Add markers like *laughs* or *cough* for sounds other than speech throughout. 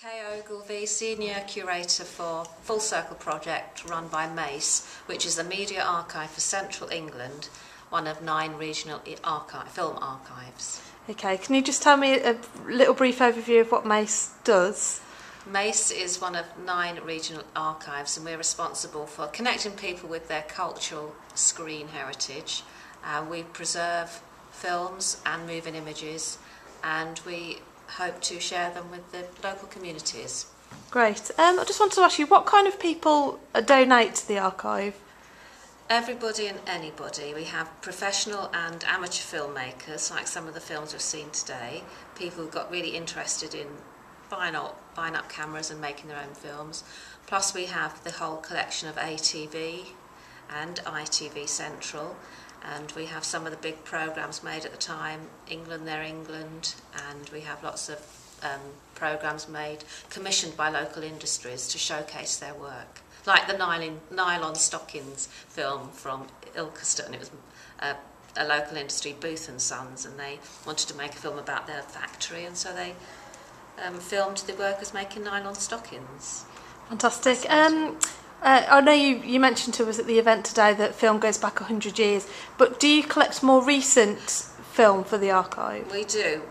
Kay Ogilvie, Senior Curator for Full Circle Project run by MACE, which is the media archive for Central England, one of nine regional archive, film archives. Okay, can you just tell me a little brief overview of what MACE does? MACE is one of nine regional archives, and we're responsible for connecting people with their cultural screen heritage. Uh, we preserve films and moving images, and we hope to share them with the local communities. Great. Um, I just wanted to ask you, what kind of people uh, donate to the archive? Everybody and anybody. We have professional and amateur filmmakers, like some of the films we've seen today, people who got really interested in buying up, buying up cameras and making their own films. Plus we have the whole collection of ATV and ITV Central and we have some of the big programs made at the time. England there England. And we have lots of um, programs made commissioned by local industries to showcase their work. Like the nylon, nylon stockings film from Ilkeston. It was a, a local industry Booth and Sons and they wanted to make a film about their factory. And so they um, filmed the workers making nylon stockings. Fantastic. Um, Uh, I know you, you mentioned to us at the event today that film goes back 100 years, but do you collect more recent film for the archive? We do.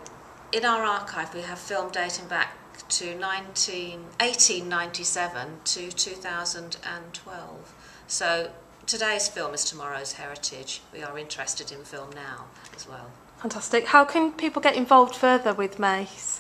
In our archive, we have film dating back to 19, 1897 to 2012. So today's film is tomorrow's heritage. We are interested in film now as well. Fantastic. How can people get involved further with Mace?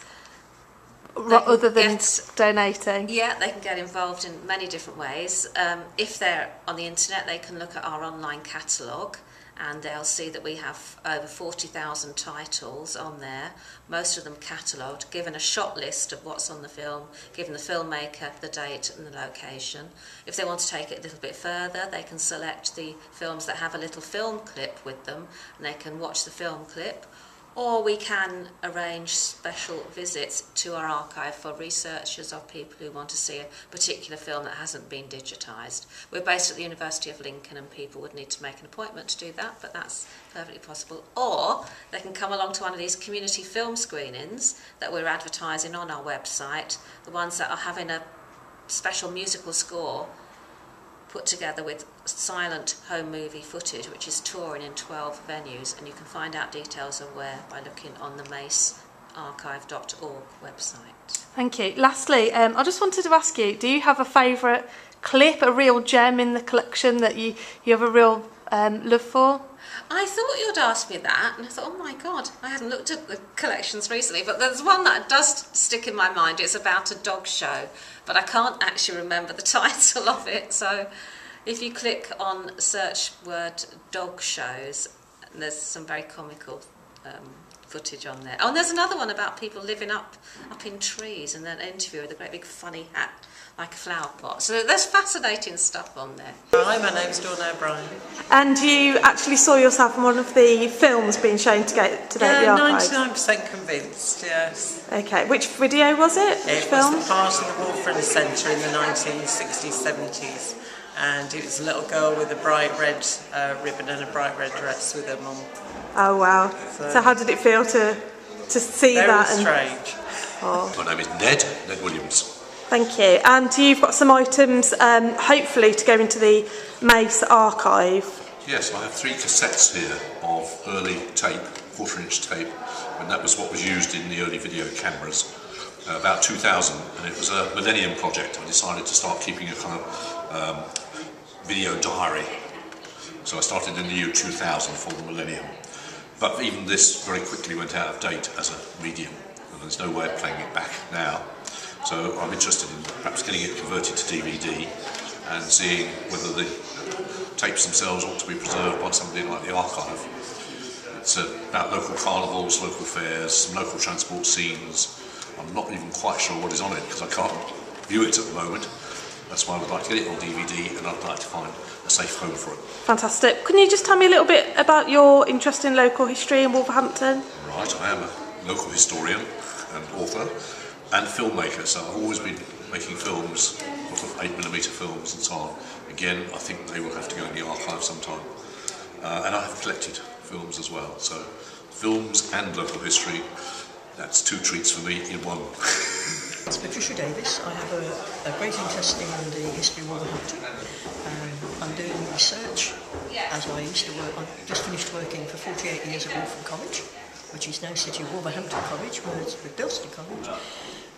Other than get, donating? Yeah, they can get involved in many different ways. Um, if they're on the internet, they can look at our online catalogue and they'll see that we have over 40,000 titles on there, most of them catalogued, given a shot list of what's on the film, given the filmmaker, the date and the location. If they want to take it a little bit further, they can select the films that have a little film clip with them and they can watch the film clip or we can arrange special visits to our archive for researchers or people who want to see a particular film that hasn't been digitised. We're based at the University of Lincoln and people would need to make an appointment to do that, but that's perfectly possible. Or they can come along to one of these community film screenings that we're advertising on our website, the ones that are having a special musical score put together with silent home movie footage, which is touring in 12 venues, and you can find out details of where by looking on the macearchive.org website. Thank you. Lastly, um, I just wanted to ask you, do you have a favourite clip, a real gem in the collection that you, you have a real um, love for? I thought you'd ask me that, and I thought, oh my god, I hadn't looked at the collections recently, but there's one that does stick in my mind. It's about a dog show, but I can't actually remember the *laughs* title of it. So if you click on search word dog shows, there's some very comical um, footage on there. Oh, and there's another one about people living up up in trees, and then an interview with a great big funny hat like a flower pot. So there's fascinating stuff on there. Hi, my name's Dawn O'Brien. And you actually saw yourself in one of the films being shown today, today yeah, at the archives? 99% convinced, yes. Okay, which video was it? Which it film? was the part of the Wulfrun Centre in the 1960s, 70s. And it was a little girl with a bright red uh, ribbon and a bright red dress with her mum. Oh wow! So, so how did it feel to to see very that? Very strange. Oh. My name is Ned Ned Williams. Thank you. And you've got some items, um, hopefully, to go into the Mace archive. Yes, I have three cassettes here of early tape, quarter-inch tape, and that was what was used in the early video cameras. Uh, about 2000, and it was a Millennium project. I decided to start keeping a kind of um, video diary. So I started in the year 2000 for the Millennium. But even this very quickly went out of date as a medium, and there's no way of playing it back now. So I'm interested in perhaps getting it converted to DVD and seeing whether the tapes themselves ought to be preserved by somebody like the archive. It's about local carnivals, local fairs, some local transport scenes. I'm not even quite sure what is on it because I can't view it at the moment. That's why I would like to get it on DVD and I'd like to find a safe home for it. Fantastic. Can you just tell me a little bit about your interest in local history in Wolverhampton? Right, I am a local historian and author and filmmaker, so I've always been making films, lot of 8mm films and so on. Again, I think they will have to go in the archive sometime. Uh, and I have collected films as well, so films and local history, that's two treats for me in one. *laughs* It's Patricia Davis. I have a, a great interest in the history of Wolverhampton. Um, I'm doing research as I used to work. I've just finished working for 48 years at Wulfrun College, which is now City of Wolverhampton College, merged with Bilston College.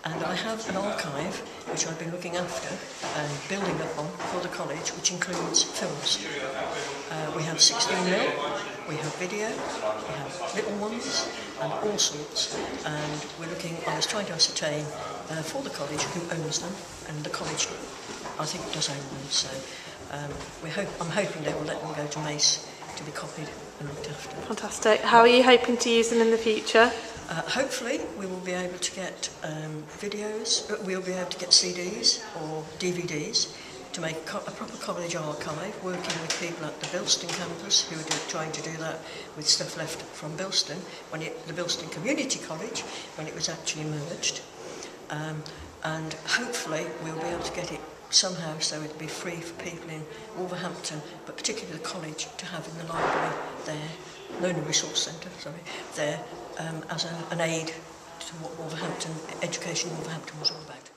And I have an archive which I've been looking after and building up on for the college, which includes films. Uh, we have 16 mil, We have video, we have little ones and all sorts. And we're looking, I was trying to ascertain uh, for the college who owns them, and the college, I think, does own them. So um, we hope, I'm hoping they will let them go to Mace to be copied and looked after. Fantastic. How are you hoping to use them in the future? Uh, hopefully, we will be able to get um, videos, uh, we'll be able to get CDs or DVDs to make a proper college archive, working with people at the Bilston campus who are do, trying to do that with stuff left from Bilston, when it, the Bilston Community College, when it was actually merged. Um, and hopefully we'll be able to get it somehow so it'll be free for people in Wolverhampton, but particularly the college, to have in the library there, Learning Resource Centre, sorry, there um, as a, an aid to what Wolverhampton, education Wolverhampton was all about.